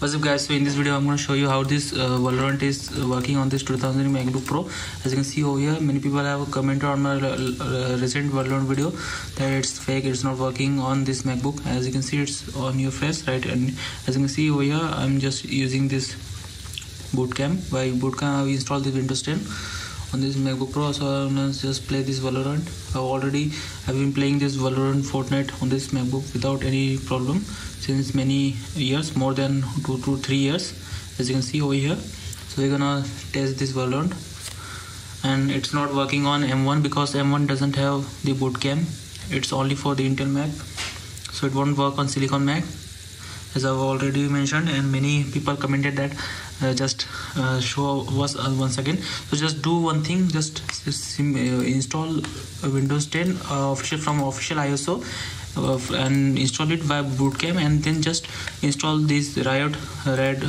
What's up guys, so in this video I'm going to show you how this uh, Valorant is working on this 2000 MacBook Pro. As you can see over here, many people have commented on my uh, recent Valorant video that it's fake, it's not working on this MacBook. As you can see it's on your face, right? And as you can see over here, I'm just using this bootcamp. By bootcamp I installed the Windows 10 on this MacBook Pro so I'm just play this Valorant. I've already I've been playing this Valorant Fortnite on this MacBook without any problem since many years more than two to three years as you can see over here. So we're gonna test this Valorant. And it's not working on M1 because M1 doesn't have the bootcamp it's only for the Intel Mac. So it won't work on Silicon Mac. As I've already mentioned and many people commented that uh, just uh, show us uh, once again. So just do one thing just, just uh, install Windows 10 uh, official from official ISO uh, and install it via bootcamp and then just install this Riot Red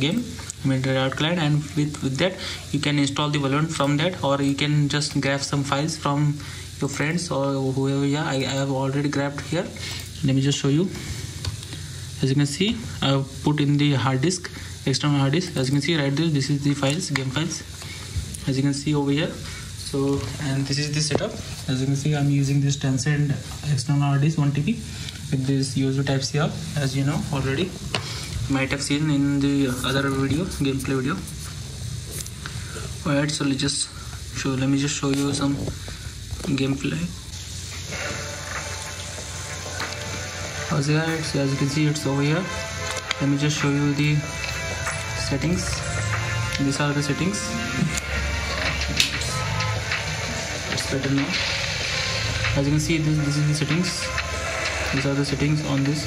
game I mean Riot client and with, with that you can install the Valorant from that or you can just grab some files from your friends or whoever yeah I, I have already grabbed here. Let me just show you. As you can see I have put in the hard disk external hard disk. As you can see right there this is the files game files. As you can see over here. So and this is the setup. As you can see I'm using this Transcend external hard disk 1 TB with this USB type C up as you know already. You might have seen in the other video gameplay video. Alright so let's just show let me just show you some gameplay. As you can see it's over here. Let me just show you the settings. These are the settings. It's better now. As you can see this, this is the settings. These are the settings on this.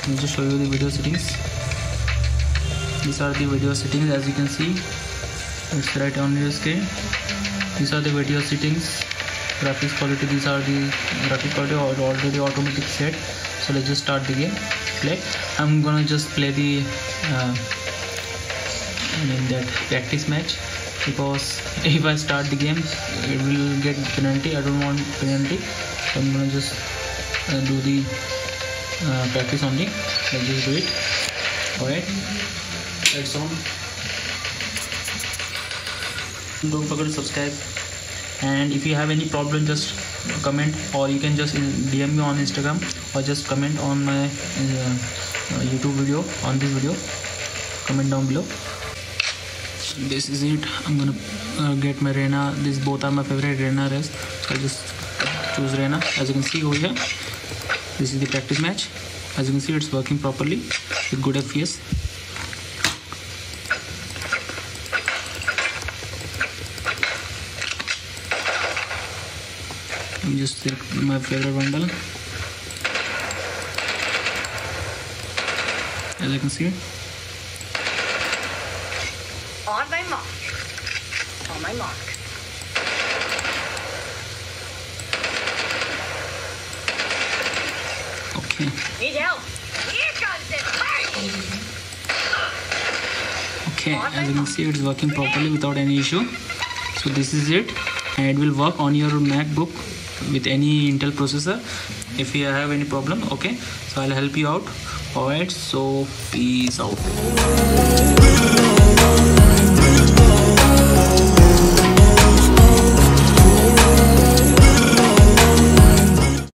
Let me just show you the video settings. These are the video settings as you can see. It's right on your screen. These are the video settings. Graphics quality these are the graphic quality already automatic set. So let's just start the game play. I'm gonna just play the uh, I mean that practice match because if I start the game it will get penalty. I don't want penalty. So I'm gonna just uh, do the uh, practice only. Let's just do it. Alright. Let's on don't forget to subscribe. And if you have any problem just comment or you can just DM me on Instagram or just comment on my uh, YouTube video on this video. Comment down below this is it. I'm gonna uh, get my Reyna. These both are my favorite Reyna res so i'll just choose Reyna. As you can see over here this is the practice match. As you can see it's working properly with good fps I'm just select my favorite bundle. As you can see On my mark. On my mark. okay Need help. Here comes the party. okay as you can see it's working properly without any issue so this is it and it will work on your macbook with any intel processor if you have any problem okay so i'll help you out all right so peace out